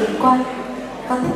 vượt qua và tiếp theo.